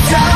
time.